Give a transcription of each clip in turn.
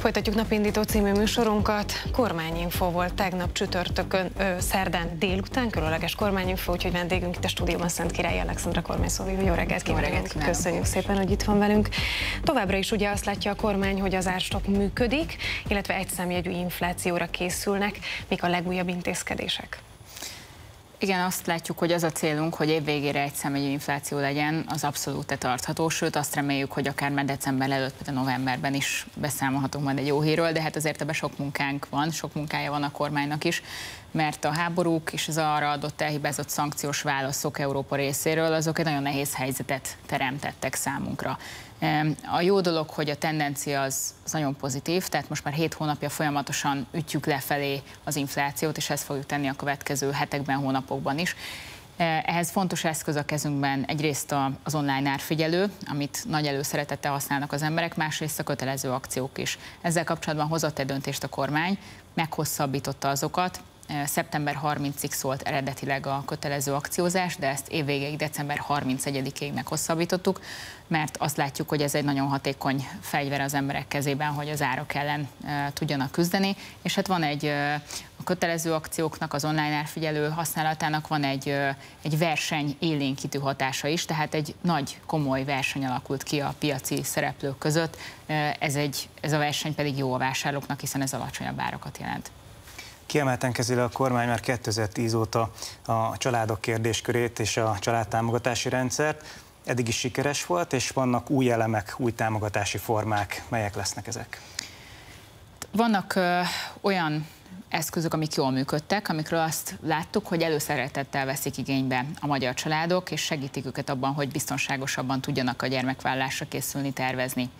Folytatjuk napindító című műsorunkat. Kormányinfo volt tegnap csütörtökön, ö, szerdán délután, különleges kormányinfo, úgyhogy vendégünk itt a stúdióban Szent Király Alexandra kormányszóvívő. Jó reggelt kívánok! Köszönjük szépen, hogy itt van velünk. Továbbra is ugye azt látja a kormány, hogy az árstop működik, illetve egyszámjegyű inflációra készülnek. Mik a legújabb intézkedések? Igen, azt látjuk, hogy az a célunk, hogy év végére egy személyű infláció legyen, az abszolút tartható, sőt azt reméljük, hogy akár már december előtt, vagy novemberben is beszámolhatunk majd egy jó hírről, de hát azért ebben sok munkánk van, sok munkája van a kormánynak is, mert a háborúk és az arra adott elhibázott szankciós válaszok Európa részéről, azok egy nagyon nehéz helyzetet teremtettek számunkra. A jó dolog, hogy a tendencia az, az nagyon pozitív, tehát most már hét hónapja folyamatosan ütjük lefelé az inflációt, és ezt fogjuk tenni a következő hetekben, hónapokban is. Ehhez fontos eszköz a kezünkben egyrészt az online árfigyelő, amit nagy előszeretettel használnak az emberek, másrészt a kötelező akciók is. Ezzel kapcsolatban hozott egy döntést a kormány, meghosszabbította azokat, Szeptember 30-ig szólt eredetileg a kötelező akciózás, de ezt évvégéig, december 31-ig meghosszabbítottuk, mert azt látjuk, hogy ez egy nagyon hatékony fegyver az emberek kezében, hogy az árak ellen tudjanak küzdeni, és hát van egy a kötelező akcióknak, az online árfigyelő használatának van egy, egy verseny élénkítő hatása is, tehát egy nagy, komoly verseny alakult ki a piaci szereplők között. Ez, egy, ez a verseny pedig jó a vásárlóknak, hiszen ez alacsonyabb árakat jelent. Kiemelten kezeli a kormány már 2010 óta a családok kérdéskörét és a családtámogatási rendszert. Eddig is sikeres volt, és vannak új elemek, új támogatási formák. Melyek lesznek ezek? Vannak ö, olyan eszközök, amik jól működtek, amikről azt láttuk, hogy előszeretettel veszik igénybe a magyar családok, és segítik őket abban, hogy biztonságosabban tudjanak a gyermekvállásra készülni, tervezni.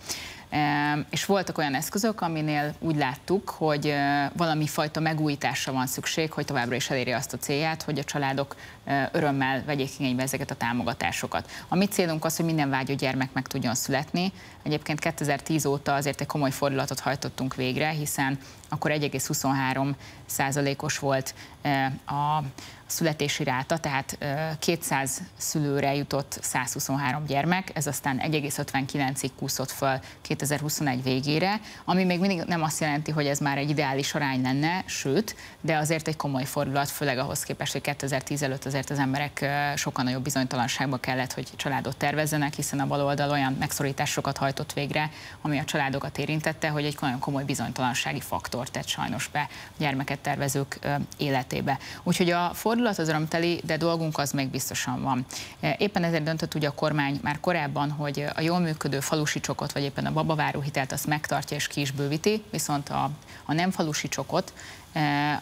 És voltak olyan eszközök, aminél úgy láttuk, hogy valami fajta megújításra van szükség, hogy továbbra is eléri azt a célját, hogy a családok örömmel vegyék igénybe ezeket a támogatásook. A mi célunk az, hogy minden vágyó gyermek meg tudjon születni. Egyébként 2010 óta azért egy komoly fordulatot hajtottunk végre, hiszen akkor 1,23 százalékos volt a születési ráta, tehát 200 szülőre jutott 123 gyermek, ez aztán 1,59-ig kúszott föl 2021 végére, ami még mindig nem azt jelenti, hogy ez már egy ideális arány lenne, sőt, de azért egy komoly fordulat, főleg ahhoz képest, hogy 2010 előtt azért az emberek sokkal nagyobb bizonytalanságba kellett, hogy családot tervezzenek, hiszen a baloldal olyan megszorításokat hajtott végre, ami a családokat érintette, hogy egy nagyon komoly bizonytalansági faktor tett sajnos be gyermeket tervezők életébe. Úgyhogy a fordulat az örömteli, de dolgunk az még biztosan van. Éppen ezért döntött ugye a kormány már korábban, hogy a jól működő falusi csokot, vagy éppen a babaváró hitelt azt megtartja és ki is bővíti, viszont a, a nem falusi csokot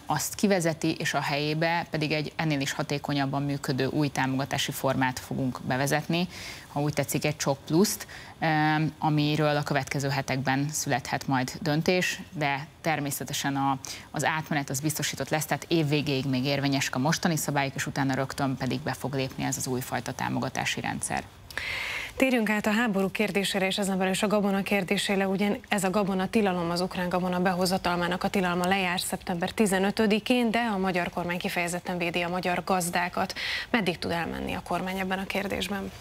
azt kivezeti, és a helyébe pedig egy ennél is hatékonyabban működő új támogatási formát fogunk bevezetni, ha úgy tetszik, egy Csok Pluszt, amiről a következő hetekben születhet majd döntés, de természetesen a, az átmenet az biztosított lesz, tehát évvégéig még érvényesek a mostani szabályok, és utána rögtön pedig be fog lépni ez az újfajta támogatási rendszer. Térjünk át a háború kérdésére, és ezen belül is a gabona kérdésére, ugyan ez a gabona tilalom, az ukrán gabona behozatalmának a tilalma lejár szeptember 15-én, de a magyar kormány kifejezetten védi a magyar gazdákat. Meddig tud elmenni a kormány ebben a kérdésben?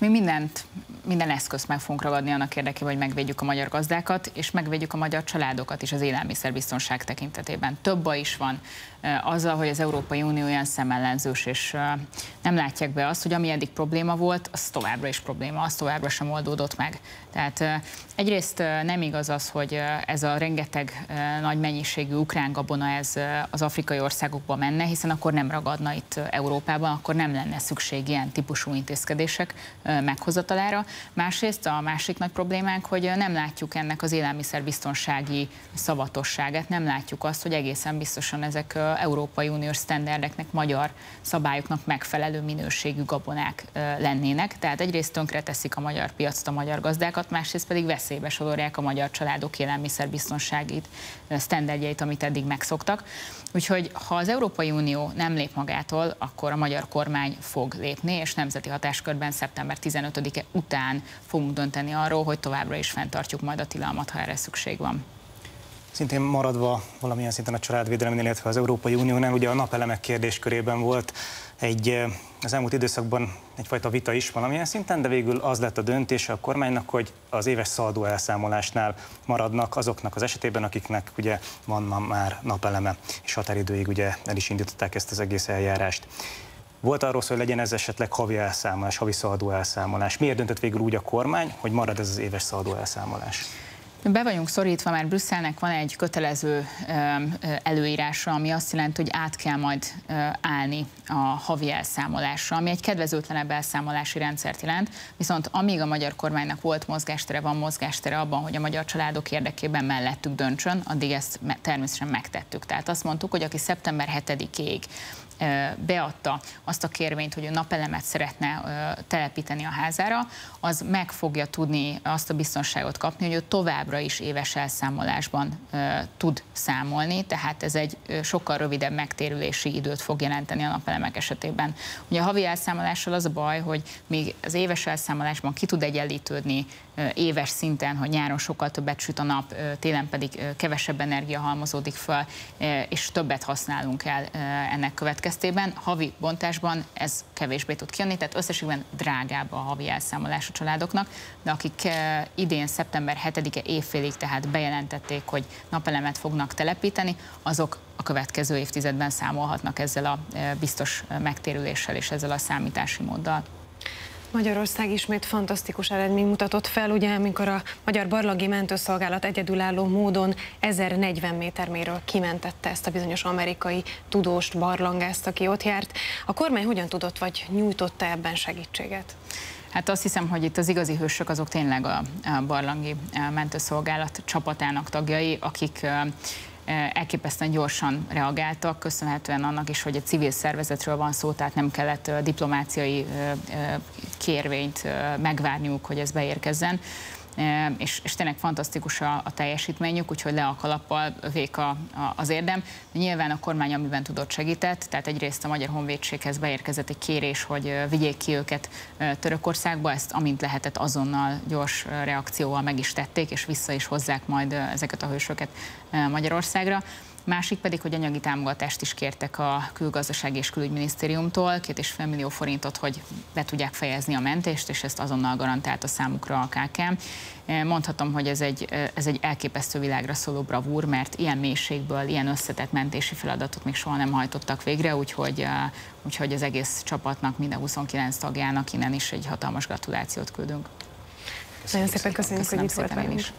Mi mindent, minden eszközt meg fogunk ragadni annak érdekében, hogy megvédjük a magyar gazdákat, és megvédjük a magyar családokat is az élelmiszerbiztonság tekintetében. Több baj is van azzal, hogy az Európai Unió olyan szemellenzős, és nem látják be azt, hogy ami eddig probléma volt, az továbbra is probléma, az továbbra sem oldódott meg. Tehát egyrészt nem igaz az, hogy ez a rengeteg nagy mennyiségű ukrán gabona ez az afrikai országokba menne, hiszen akkor nem ragadna itt Európában, akkor nem lenne szükség ilyen típusú intézkedések meghozatalára. Másrészt a másik nagy problémánk, hogy nem látjuk ennek az élelmiszerbiztonsági szavatosságát, nem látjuk azt, hogy egészen biztosan ezek Európai Uniós sztenderdeknek, magyar szabályoknak megfelelő minőségű gabonák lennének. Tehát egyrészt tönkre teszik a magyar piacot, a magyar gazdákat, másrészt pedig veszélybe sodorják a magyar családok élelmiszerbiztonságit, sztenderdjeit, amit eddig megszoktak. Úgyhogy ha az Európai Unió nem lép magától, akkor a magyar kormány fog lépni, és nemzeti hatáskörben szeptember 15-e után fogunk dönteni arról, hogy továbbra is fenntartjuk majd a tilalmat, ha erre szükség van. Szintén maradva valamilyen szinten a családvédelemnél, illetve az Európai Uniónál, ugye a napelemek kérdéskörében volt egy, az elmúlt időszakban egyfajta vita is valamilyen szinten, de végül az lett a döntés a kormánynak, hogy az éves szaldó elszámolásnál maradnak azoknak az esetében, akiknek ugye van már napeleme, és határidőig ugye el is indították ezt az egész eljárást. Volt arról szó, hogy legyen ez esetleg havi elszámolás, havi szaldó elszámolás. Miért döntött végül úgy a kormány, hogy marad ez az éves szaldó elszámolás? Be vagyunk szorítva, mert Brüsszelnek van egy kötelező előírása, ami azt jelenti, hogy át kell majd állni a havi elszámolásra, ami egy kedvezőtlenebb elszámolási rendszert jelent, viszont amíg a magyar kormánynak volt mozgástere, van mozgástere abban, hogy a magyar családok érdekében mellettük döntsön, addig ezt természetesen megtettük. Tehát azt mondtuk, hogy aki szeptember 7-ig beadta azt a kérvényt, hogy a napelemet szeretne telepíteni a házára, az meg fogja tudni azt a biztonságot kapni, hogy ő továbbra is éves elszámolásban tud számolni, tehát ez egy sokkal rövidebb megtérülési időt fog jelenteni a napelemek esetében. Ugye a havi elszámolással az a baj, hogy még az éves elszámolásban ki tud egyenlítődni éves szinten, hogy nyáron sokkal többet süt a nap, télen pedig kevesebb energia halmozódik fel, és többet használunk el ennek következtében. Havi bontásban ez kevésbé tud kijönni, tehát összességben drágább a havi elszámolás a családoknak, de akik idén szeptember 7-e évfélig tehát bejelentették, hogy napelemet fognak telepíteni, azok a következő évtizedben számolhatnak ezzel a biztos megtérüléssel és ezzel a számítási móddal. Magyarország ismét fantasztikus eredmény mutatott fel, ugye, amikor a Magyar Barlangi Mentőszolgálat egyedülálló módon 1040 méter méről kimentette ezt a bizonyos amerikai tudóst, barlangászt, aki ott járt. A kormány hogyan tudott, vagy nyújtotta ebben segítséget? Hát azt hiszem, hogy itt az igazi hősök azok tényleg a, barlangi mentőszolgálat csapatának tagjai, akik elképesztően gyorsan reagáltak, köszönhetően annak is, hogy egy civil szervezetről van szó, tehát nem kellett diplomáciai kérvényt megvárniuk, hogy ez beérkezzen és, és tényleg fantasztikus a, a teljesítményük, úgyhogy le a kalappal vék a, a, az érdem. De nyilván a kormány amiben tudott segített, tehát egyrészt a Magyar Honvédséghez beérkezett egy kérés, hogy vigyék ki őket Törökországba, ezt amint lehetett azonnal gyors reakcióval meg is tették, és vissza is hozzák majd ezeket a hősöket Magyarországra. Másik pedig, hogy anyagi támogatást is kértek a külgazdaság és külügyminisztériumtól, két és fél millió forintot, hogy be tudják fejezni a mentést, és ezt azonnal garantálta számukra a KKM. Mondhatom, hogy ez egy, ez egy elképesztő világra szóló bravúr, mert ilyen mélységből, ilyen összetett mentési feladatot még soha nem hajtottak végre, úgyhogy, úgyhogy az egész csapatnak, minden 29 tagjának innen is egy hatalmas gratulációt küldünk. Köszönjük Nagyon szépen köszönjük, köszönjük hogy itt is.